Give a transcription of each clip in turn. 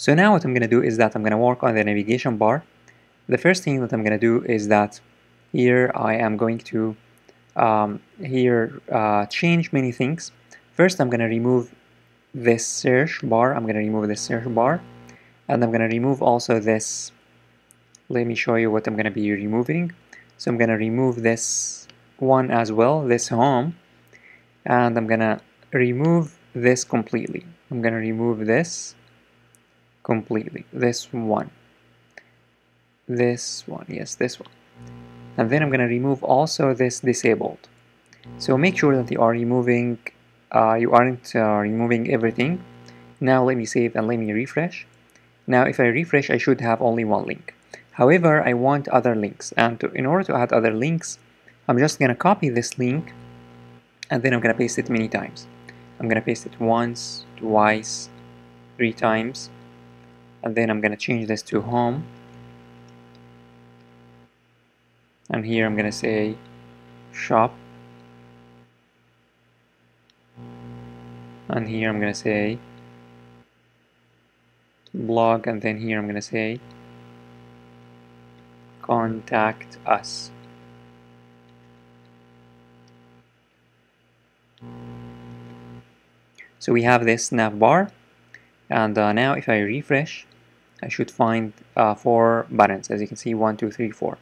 So now what I'm going to do is that I'm going to work on the navigation bar. The first thing that I'm going to do is that here I am going to um, here uh, change many things. First I'm going to remove this search bar. I'm going to remove this search bar and I'm going to remove also this. Let me show you what I'm going to be removing. So I'm going to remove this one as well, this home, and I'm going to remove this completely. I'm going to remove this completely, this one, this one, yes, this one. And then I'm going to remove also this disabled. So make sure that you are removing, uh, you aren't uh, removing everything. Now let me save and let me refresh. Now if I refresh, I should have only one link. However, I want other links, and to, in order to add other links, I'm just going to copy this link, and then I'm going to paste it many times. I'm going to paste it once, twice, three times, and then I'm going to change this to home, and here I'm going to say shop, and here I'm going to say blog, and then here I'm going to say contact us. So we have this nav bar and uh, now if I refresh I should find uh, four buttons as you can see one two three four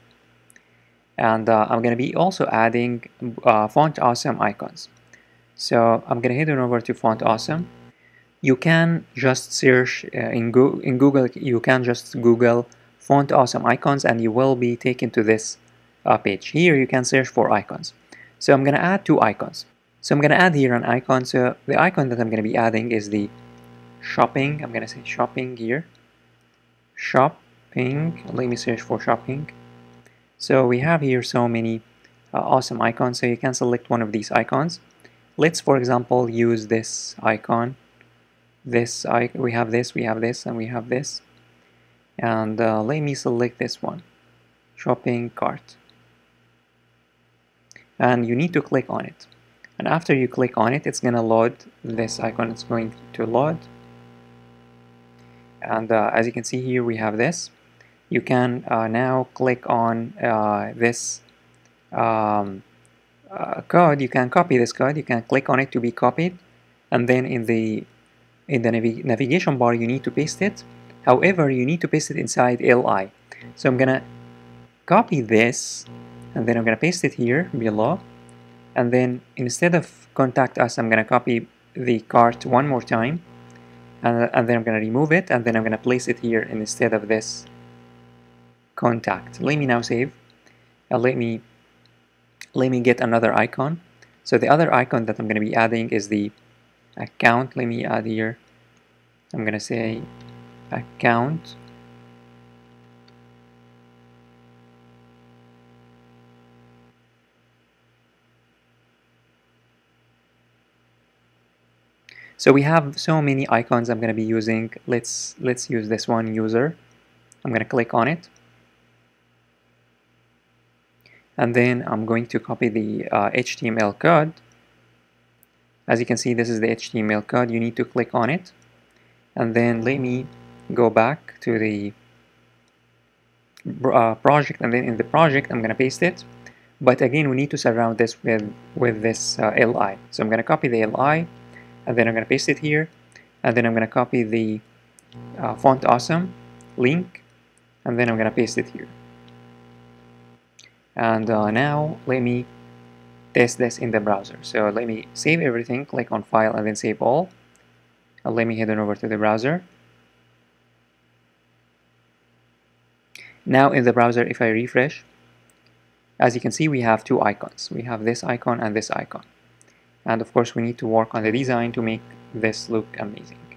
and uh, I'm gonna be also adding uh, font awesome icons so I'm gonna head on over to font awesome you can just search uh, in, Go in Google you can just Google font awesome icons and you will be taken to this uh, page. Here you can search for icons. So I'm going to add two icons. So I'm going to add here an icon. So the icon that I'm going to be adding is the shopping. I'm going to say shopping here. Shopping. Let me search for shopping. So we have here so many uh, awesome icons. So you can select one of these icons. Let's, for example, use this icon. This I we have this, we have this, and we have this and uh, let me select this one shopping cart and you need to click on it and after you click on it it's gonna load this icon it's going to load and uh, as you can see here we have this. You can uh, now click on uh, this um, code. You can copy this code. You can click on it to be copied. And then in the in the navi navigation bar you need to paste it. However, you need to paste it inside li. So I'm gonna copy this and then I'm gonna paste it here below. And then instead of contact us I'm gonna copy the cart one more time and, and then I'm gonna remove it and then I'm gonna place it here instead of this contact. Let me now save and let me let me get another icon. So the other icon that I'm gonna be adding is the account. Let me add here. I'm gonna say account So we have so many icons I'm going to be using. Let's let's use this one user. I'm going to click on it. And then I'm going to copy the uh, HTML code. As you can see, this is the HTML code. You need to click on it. And then let me go back to the uh, project and then in the project I'm gonna paste it but again we need to surround this with with this uh, li so I'm gonna copy the li and then I'm gonna paste it here. And then I'm gonna copy the uh, font awesome link. And then I'm gonna paste it here. And uh, now let me test this in the browser. So let me save everything click on file and then save all. And let me head on over to the browser. Now in the browser, if I refresh, as you can see, we have two icons. We have this icon and this icon. And of course, we need to work on the design to make this look amazing.